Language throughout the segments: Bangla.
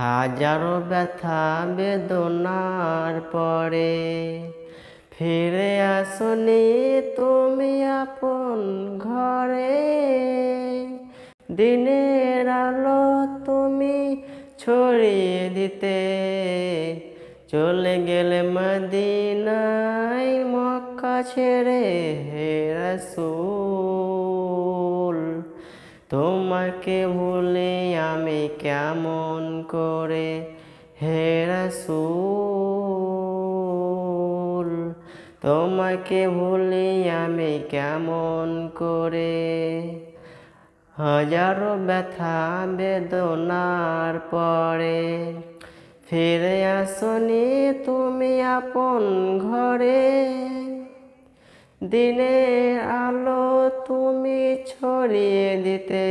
হাজারো ব্যথা বেদনার পরে ফিরে আসনি তুমি আপন ঘরে। দিনের আলো তুমি ছড়িয়ে দিতে চলে গেলে মদিনায় মক্কা ছেড়ে হে রাসূল। তোমাকে ভুলে আমি কেমন করে হে রাসূল? তোমাকে ভুলে আমি কেমন করে? হাজারো ব্যথা, বেদনার পরে ফিরে আসনি তুমি আপন ঘরে। দিনের আলো তুমি ছড়িয়ে দিতে।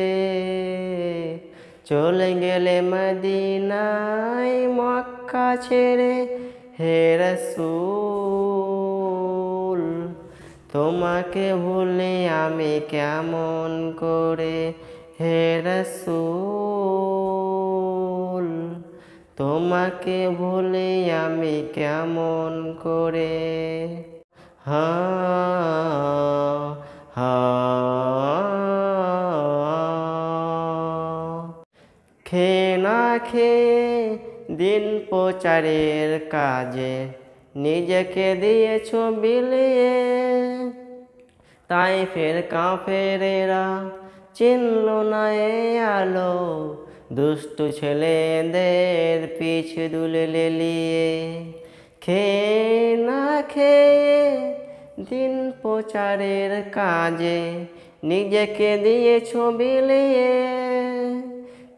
চলে গেলে মদিনায় মক্কা ছেড়ে হে রাসূল, তোমাকে ভুলে আমি কেমন করে? হে রাসূল, তোমাকে ভুলে আমি কেমন করে? হা না খে দিন প্রচারের কাজে। নিজেকে দিয়েছ বিলিয়ে, তাই ফের কাফেরেরা চিনল না এ আলো। দুষ্ট ছেলেদের পিছু দুলে লেলিয়ে খে না খেয়ে দিন প্রচারের কাজে। নিজেকে দিয়েছ বিলিয়ে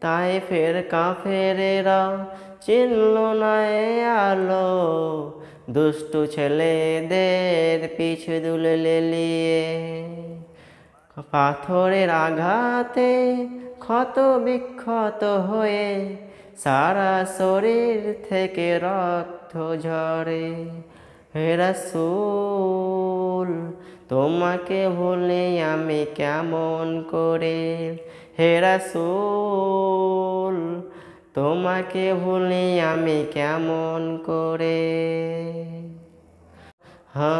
তাই ফের কাফেরেরা চিনল না আলো। দুষ্টু ছেলেদের পিছু দুলে লেলিয়ে পাথরের আঘাতে ক্ষত বিক্ষত হয়ে সারা শরীর থেকে রক্ত ঝরে। হে রাসূল, তোমাকে ভুলে আমি কেমন করে? হে রাসূল তোমাকে ভুলে আমি কেমন করে? হা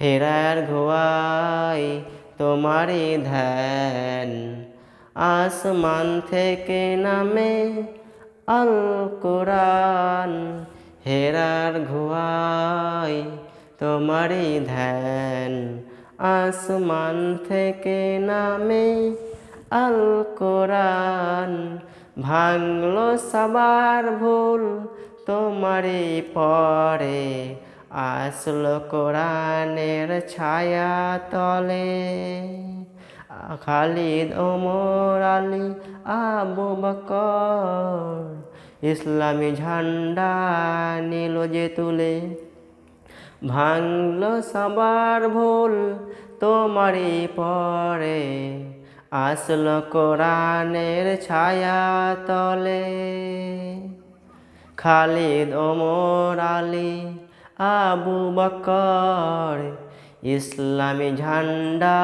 হেরার ঘোয়াই তোমারই ধ্যান। আসমান থেকে নামে আল কোরআন। হেরার ঘোয়াই তোমারই ধ্যান। আসমান থেকে নামে আল কোরআন ভাঙলো সবার ভুল, তোমারই পরে আসলো কোরআনের ছায়া তলে। খালিদ, ওমর আলী, আবু বকর, ইসলামী ঝান্ডা নিল যে তুলে। ভাঙলো সবার ভুল তোমারই পরে। আসলো কোরআনের ছায়া তলে খালিদ, ওমর আলী, আবু বকর, ইসলামী ঝান্ডা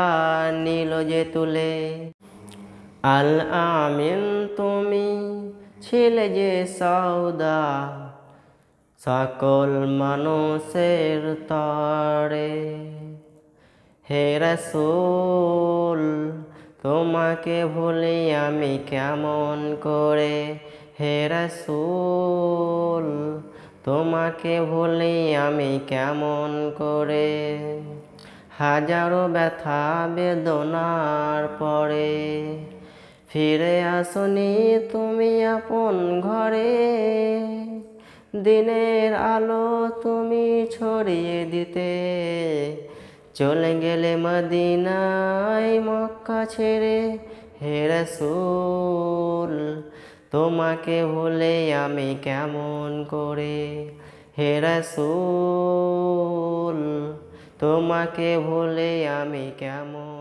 নিল যে তুলে। আল আমিন, তুমি ছিলে যে সৌদা সকল মানুষের তরে, হে রাসূল, তোমাকে ভুলি আমি কেমন করে? হে রাসূল, তোমাকে ভুলি আমি কেমন করে? হাজারো ব্যথা বেদনার পরে ফিরে আসনি তুমি আপন ঘরে। দিনের আলো তুমি ছড়িয়ে দিতে। চলে গেলে মদিনায় মক্কা ছেড়ে হে রাসূল, তোমাকে ভুলে আমি কেমন করে? হে রাসূল, তোমাকে ভুলে আমি কেমন